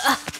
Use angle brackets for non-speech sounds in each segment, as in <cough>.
呵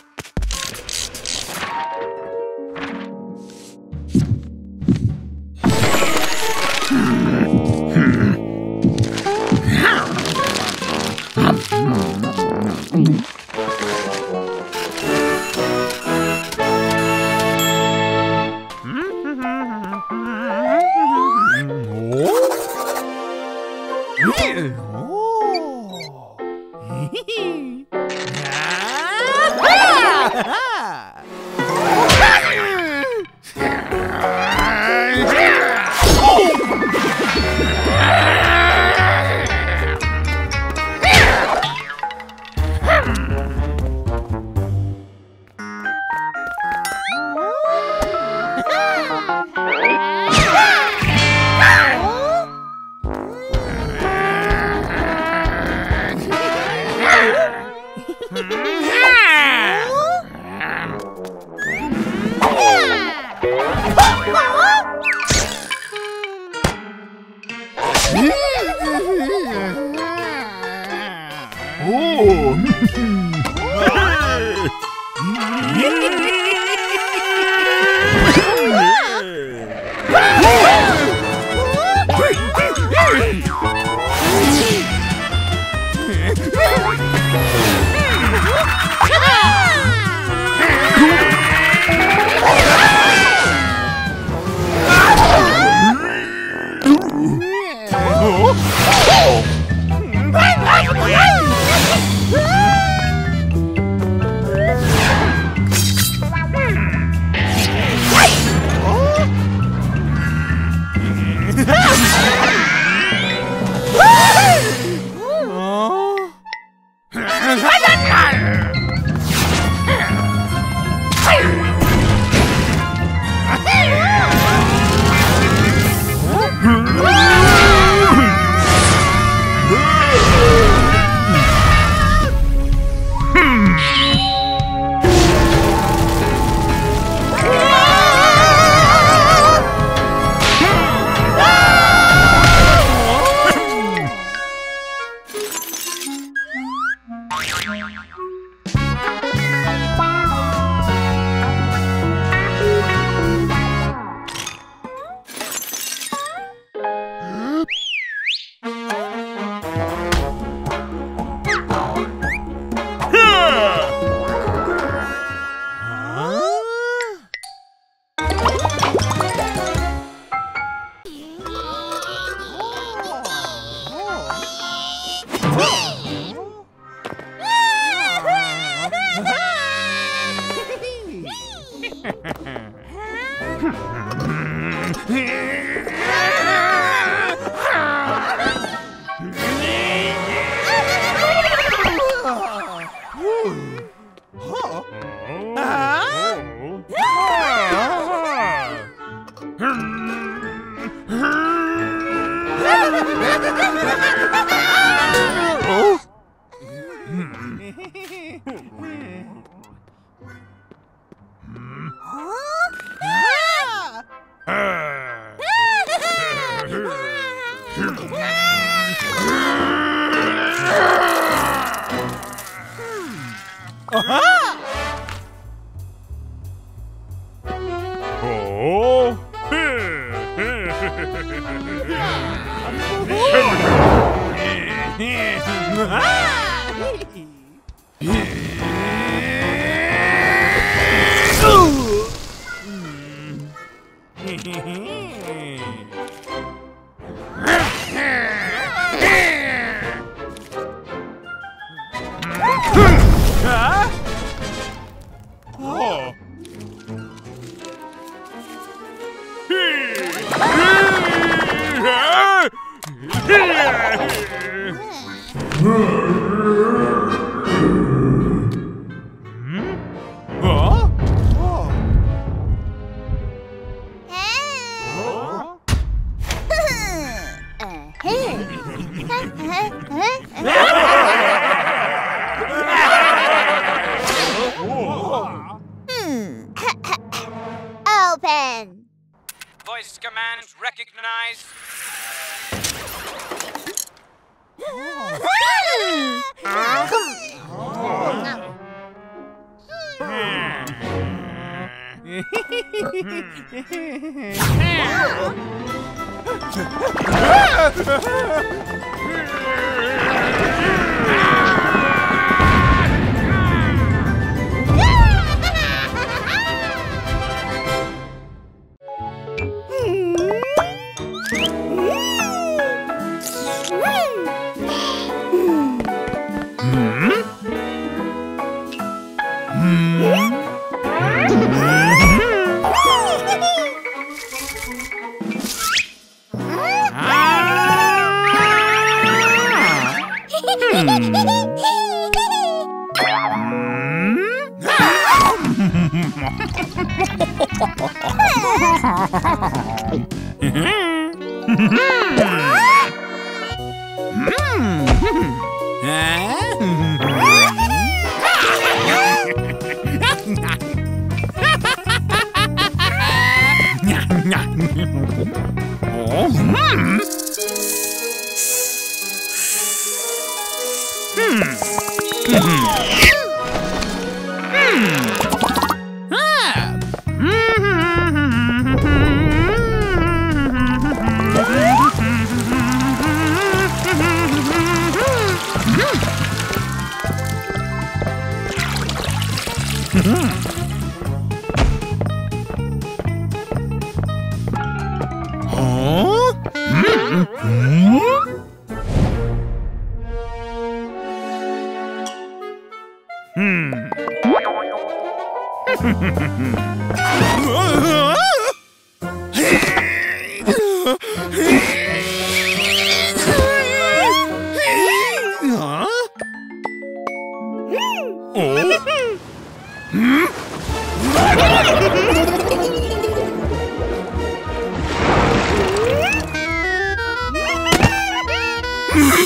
Mm-hmm. <laughs>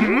Hmm?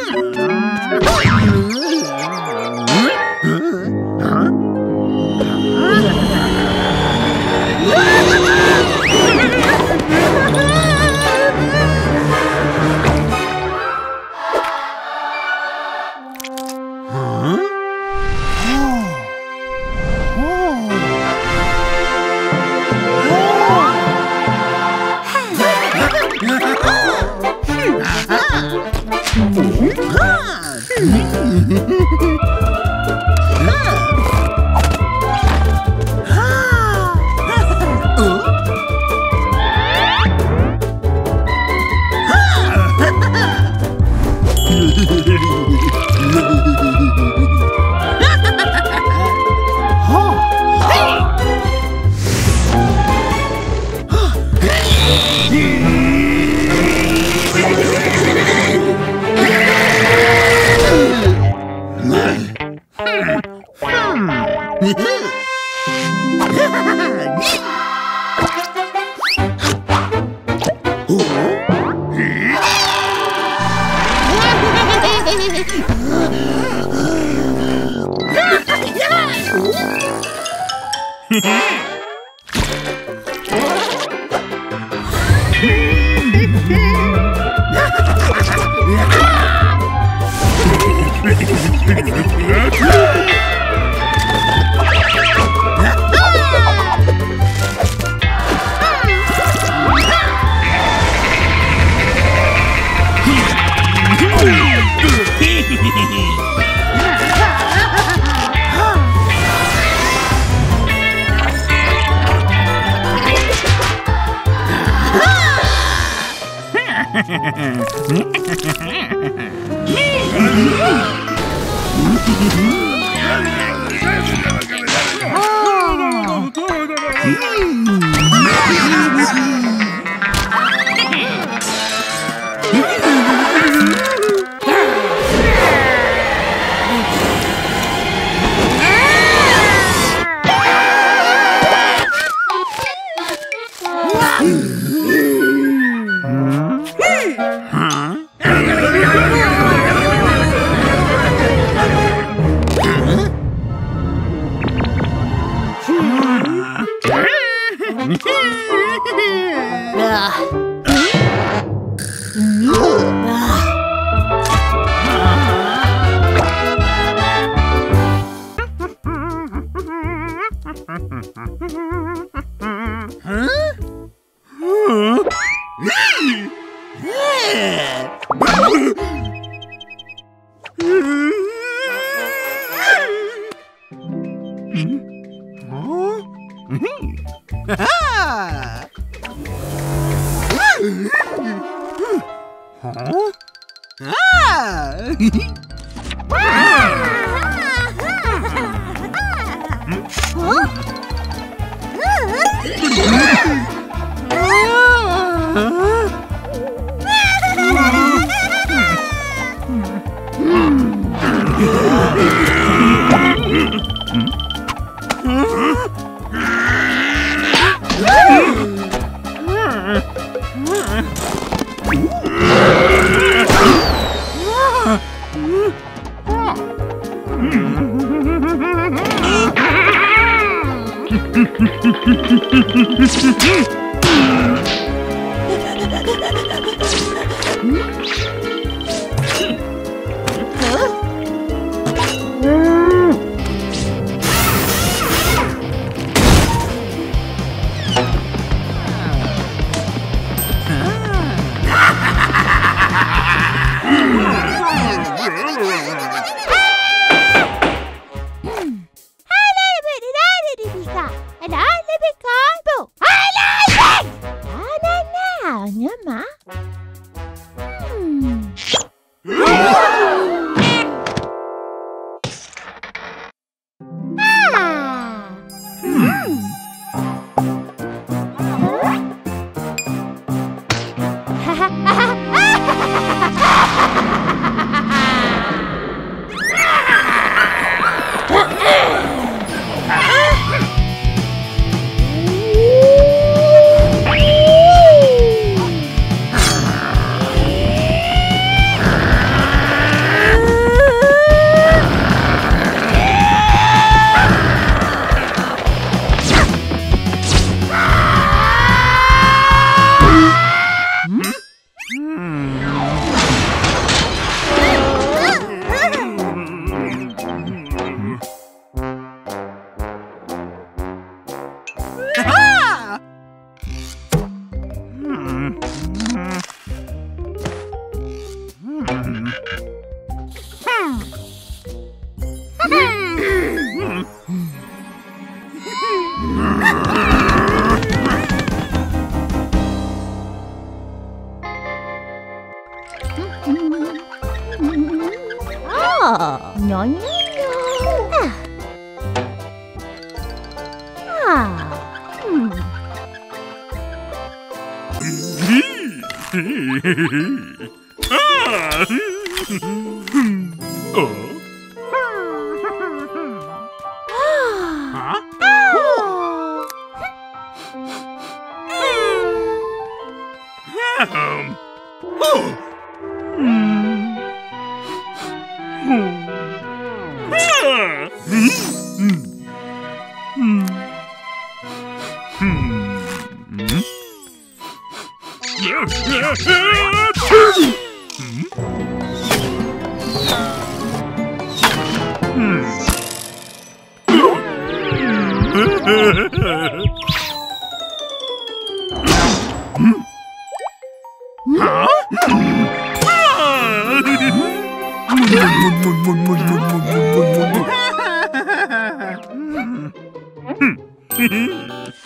Let's go!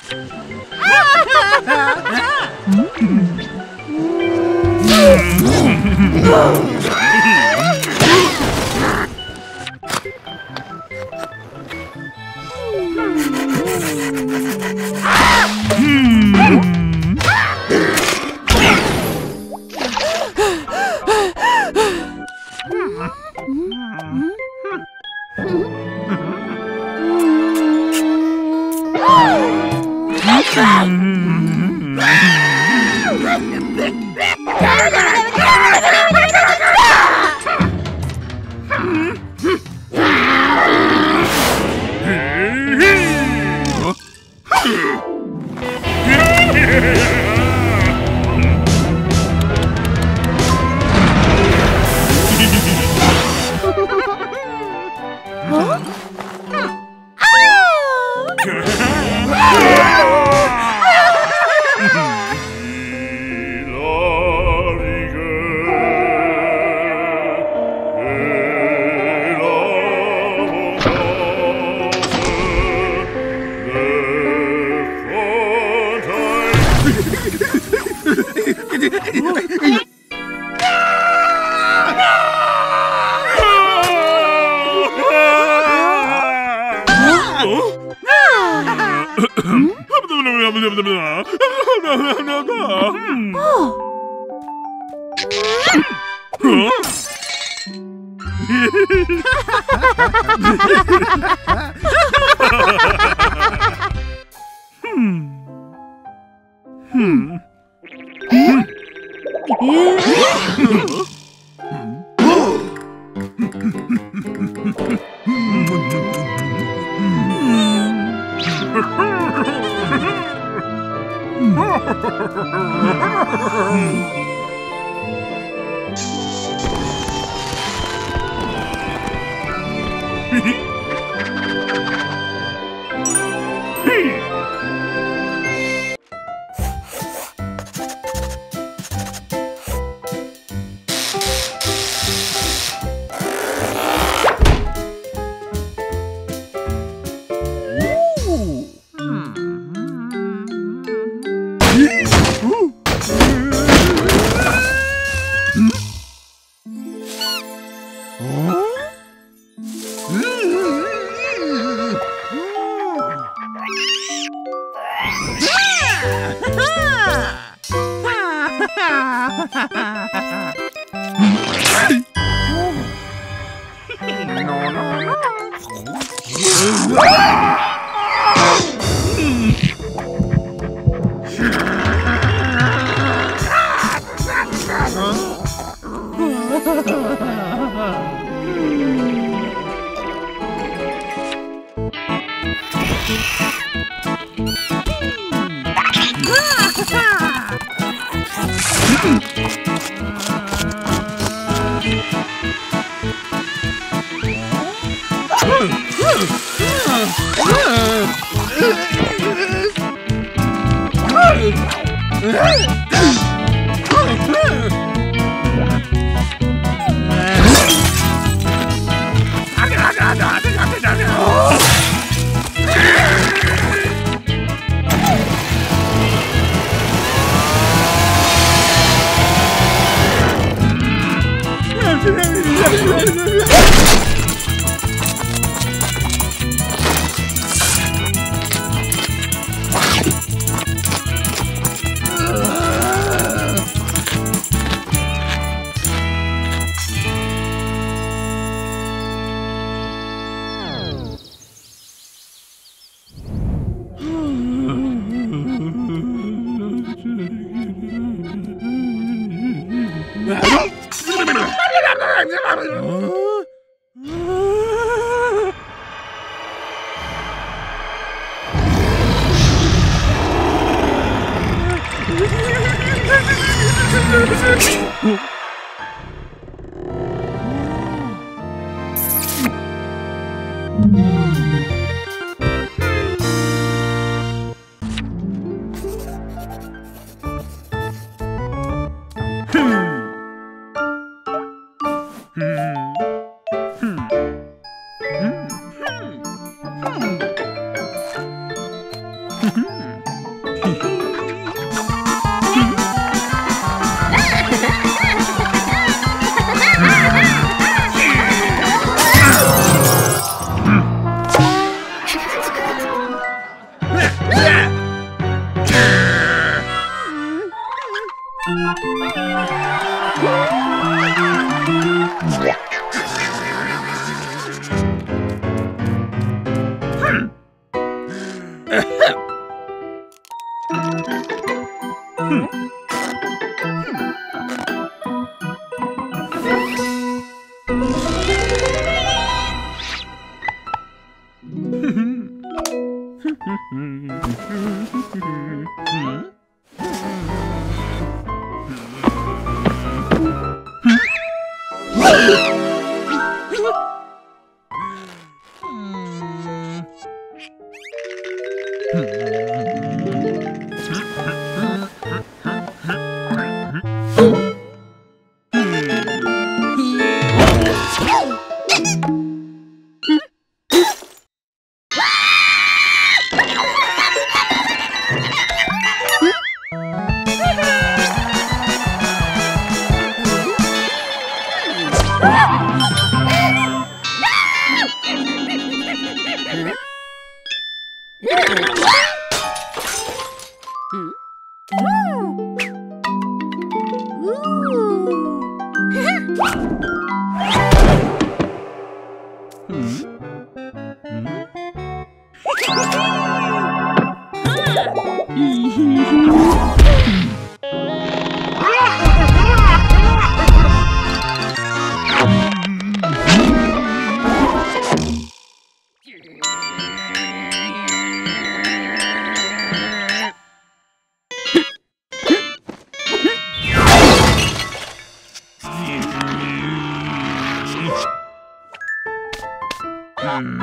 Mm-hmm. <laughs> 음. 음? 음. 음? Yeah. Hmm.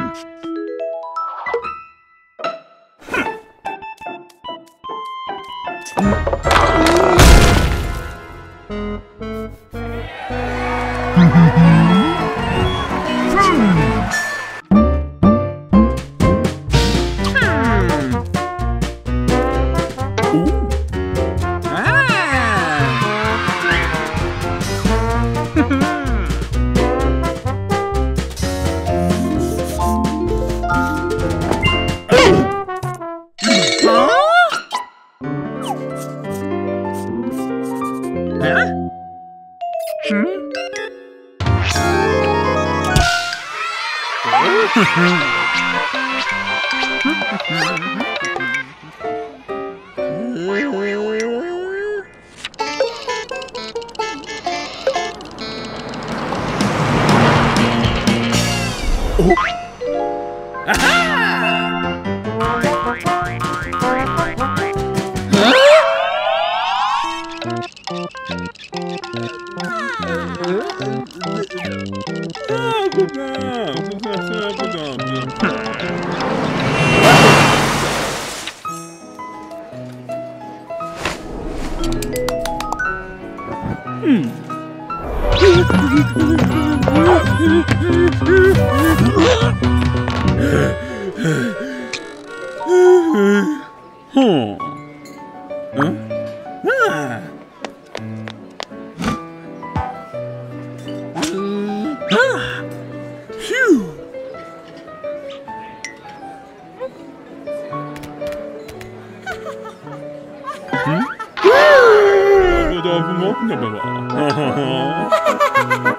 明白吧？哈哈哈哈哈！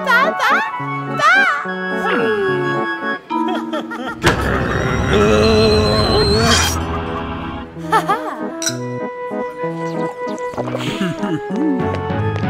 爸爸，爸，哈哈！